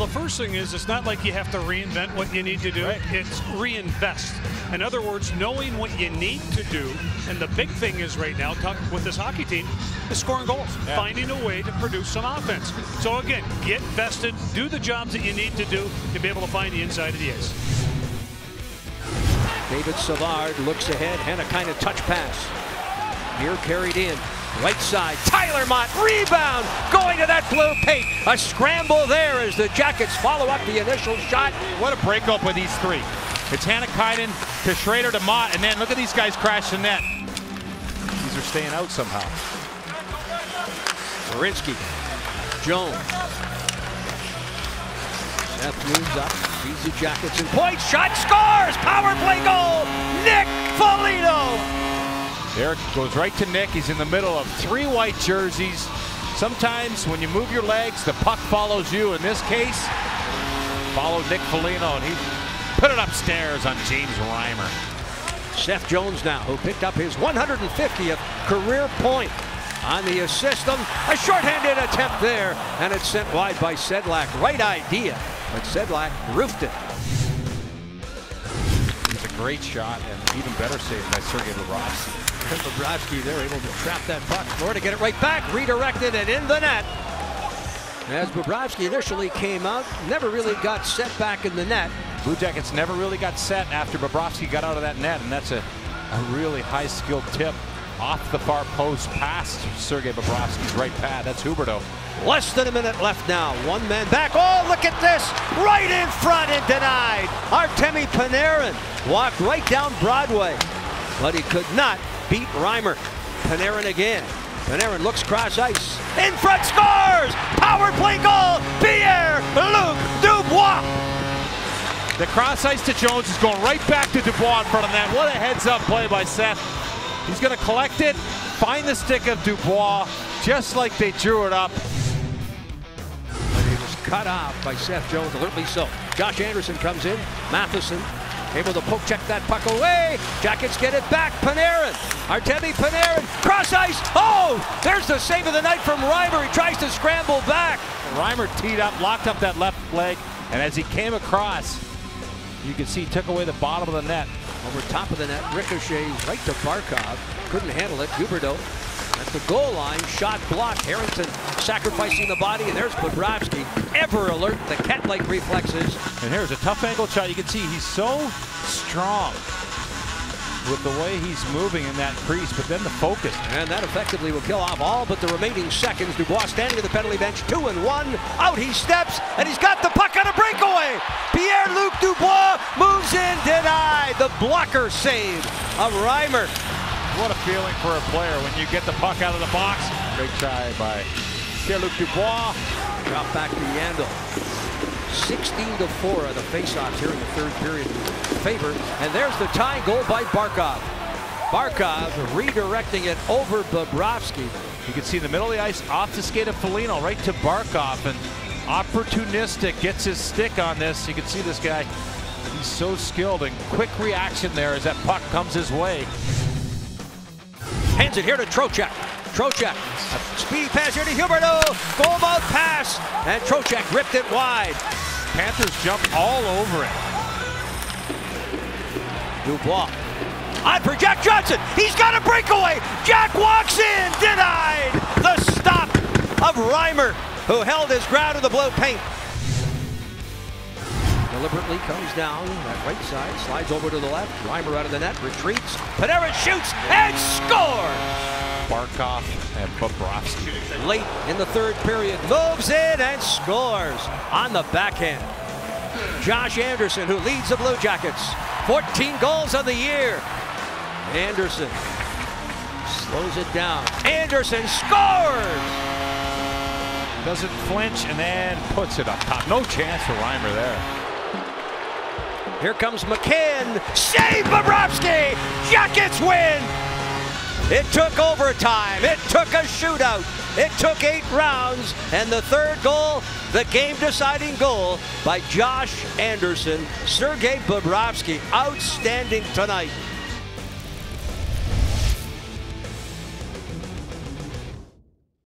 the first thing is it's not like you have to reinvent what you need to do. Right. It's reinvest. In other words, knowing what you need to do. And the big thing is right now, talk, with this hockey team, is scoring goals, Yeah. finding a way to produce some offense. So again, get vested, do the jobs that you need to do to be able to find the inside of the ice. David Savard looks ahead and a kind of touch pass. Here carried in. Right side, Tyler Motte, rebound, going to that blue paint. A scramble there as the Jackets follow up the initial shot. What a breakup with these three. It's Hannah Hannikainen to Schrader to Motte, and then look at these guys crash the net. These are staying out somehow. Werenski, Jones. Seth moves up, sees the Jackets in point, shot, scores! Power play goal! Nick Foligno! It goes right to Nick. He's in the middle of three white jerseys. Sometimes when you move your legs, the puck follows you. In this case, followed Nick Foligno, and he put it upstairs on James Reimer. Seth Jones now, who picked up his 150th career point on the assist. Um, A shorthanded attempt there, and it's sent wide by Sedlak. Right idea, but Sedlak roofed it. It's a great shot and even better save by Sergei Bobrovsky. Bobrovsky there able to trap that puck. Nor to get it right back, redirected and in the net. As Bobrovsky initially came out, never really got set back in the net. Blue Jackets never really got set after Bobrovsky got out of that net, and that's a, a really high-skilled tip off the far post past Sergei Bobrovsky's right pad. That's Huberdeau. Less than a minute left now. One man back. Oh, look at this. Right in front and denied. Artemi Panarin walked right down Broadway, but he could not beat Reimer. Panarin again. Panarin looks cross ice. In front scores! Power play goal! Pierre-Luc Dubois! The cross ice to Jones is going right back to Dubois in front of that. What a heads-up play by Seth. He's going to collect it, find the stick of Dubois, just like they drew it up. But he was cut off by Seth Jones, alertly so. Josh Anderson comes in. Matheson able to poke check that puck away. Jackets get it back. Panarin. Artemi Panarin. Cross ice. Oh, there's the save of the night from Reimer. He tries to scramble back. Reimer teed up, locked up that left leg, and as he came across, you can see he took away the bottom of the net. Over top of the net, ricochets right to Barkov. Couldn't handle it. Huberdeau at the goal line. Shot blocked. Harrington sacrificing the body, and there's Bobrovsky. Ever alert. The cat-like reflexes. And here's a tough angle shot. You can see he's so strong with the way he's moving in that crease, but then the focus. And that effectively will kill off all but the remaining seconds. Dubois standing at the penalty bench, two and one. Out he steps, and he's got the puck on a breakaway. Pierre-Luc Dubois moves in, denied. The blocker save of Reimer. What a feeling for a player when you get the puck out of the box. Great try by Pierre-Luc Dubois. Drop back to Yandle. 16 to 4 of the faceoffs here in the third period in favor. And there's the tying goal by Barkov. Barkov redirecting it over Bobrovsky. You can see in the middle of the ice, off the skate of Foligno, right to Barkov, and opportunistic gets his stick on this. You can see this guy, he's so skilled and quick reaction there as that puck comes his way. Hands it here to Trocheck. Trocheck. A speedy pass here to Huberdeau. Goal mouth pass. And Trocheck ripped it wide. Panthers jump all over it. Dubois. On for Jack Johnson. He's got a breakaway. Jack walks in. Denied. The stop of Reimer, who held his ground in the blue paint. Deliberately comes down that right side, slides over to the left. Reimer out of the net, retreats. Panarin shoots and scores. Barkov and Bobrovsky. Late in the third period, moves in and scores on the backhand. Josh Anderson, who leads the Blue Jackets, 14 goals on the year. Anderson slows it down. Anderson scores! Doesn't flinch and then puts it up top. No chance for Reimer there. Here comes McCann. Save Bobrovsky! Jackets win! It took overtime. It took a shootout. It took eight rounds. And the third goal, the game deciding goal by Josh Anderson. Sergei Bobrovsky, outstanding tonight.